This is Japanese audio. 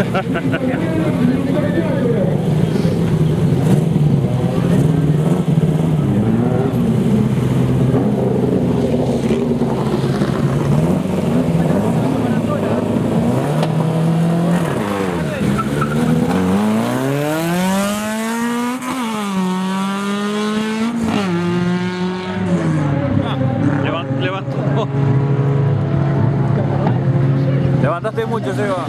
Ha ha ha ha. Levantaste mucho, Seba.